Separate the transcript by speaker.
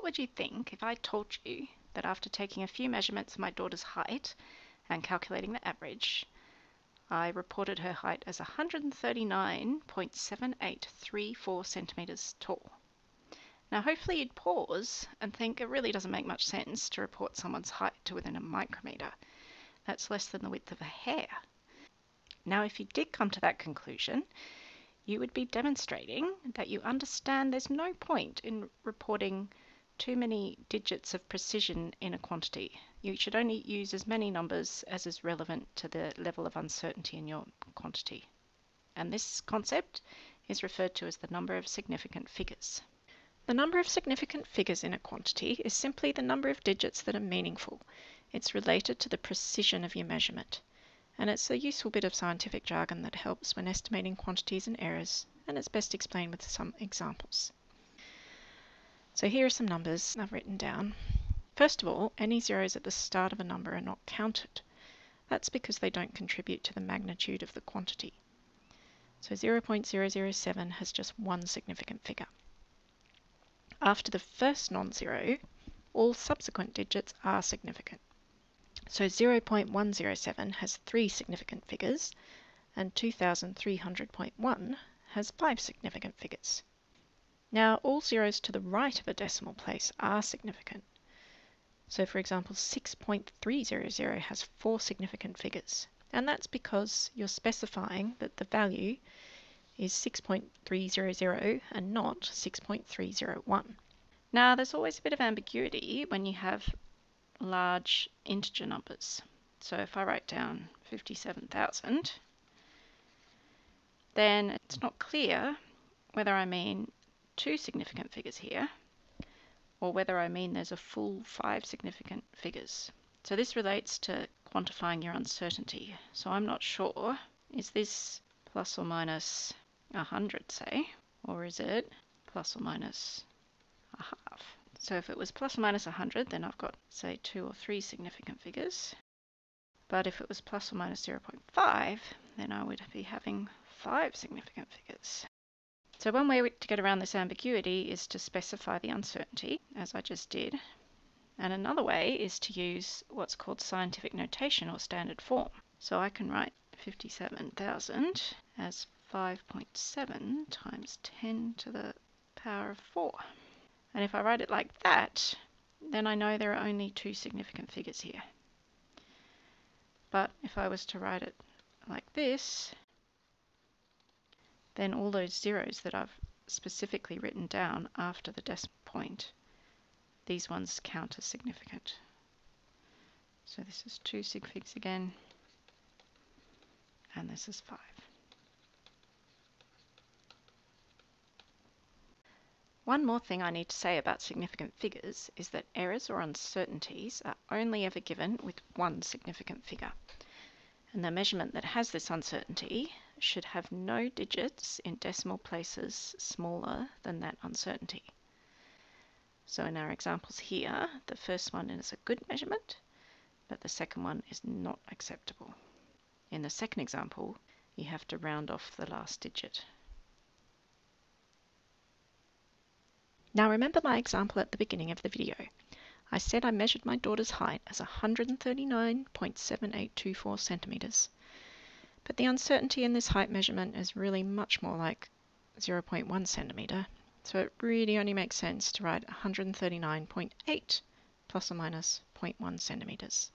Speaker 1: what would you think if I told you that after taking a few measurements of my daughter's height and calculating the average, I reported her height as 139.7834 centimetres tall. Now hopefully you'd pause and think it really doesn't make much sense to report someone's height to within a micrometre. That's less than the width of a hair. Now if you did come to that conclusion, you would be demonstrating that you understand there's no point in reporting too many digits of precision in a quantity. You should only use as many numbers as is relevant to the level of uncertainty in your quantity. And this concept is referred to as the number of significant figures. The number of significant figures in a quantity is simply the number of digits that are meaningful. It's related to the precision of your measurement. And it's a useful bit of scientific jargon that helps when estimating quantities and errors, and it's best explained with some examples. So here are some numbers I've written down. First of all, any zeros at the start of a number are not counted. That's because they don't contribute to the magnitude of the quantity. So 0.007 has just one significant figure. After the first non-zero, all subsequent digits are significant. So 0.107 has three significant figures, and 2300.1 has five significant figures. Now, all zeros to the right of a decimal place are significant. So, for example, 6.300 has four significant figures, and that's because you're specifying that the value is 6.300 and not 6.301. Now, there's always a bit of ambiguity when you have large integer numbers. So if I write down 57,000, then it's not clear whether I mean two significant figures here, or whether I mean there's a full five significant figures. So this relates to quantifying your uncertainty. So I'm not sure, is this plus or minus 100, say, or is it plus or minus a half? So if it was plus or minus 100, then I've got, say, two or three significant figures. But if it was plus or minus 0.5, then I would be having five significant figures. So one way to get around this ambiguity is to specify the uncertainty, as I just did. And another way is to use what's called scientific notation or standard form. So I can write 57,000 as 5.7 times 10 to the power of 4. And if I write it like that, then I know there are only two significant figures here. But if I was to write it like this, then all those zeros that I've specifically written down after the decimal point, these ones count as significant. So this is two sig figs again, and this is five. One more thing I need to say about significant figures is that errors or uncertainties are only ever given with one significant figure. And the measurement that has this uncertainty should have no digits in decimal places smaller than that uncertainty. So in our examples here, the first one is a good measurement, but the second one is not acceptable. In the second example, you have to round off the last digit. Now remember my example at the beginning of the video. I said I measured my daughter's height as 139.7824 centimetres. But the uncertainty in this height measurement is really much more like 0.1 centimetre, so it really only makes sense to write 139.8 plus or minus 0.1 centimetres.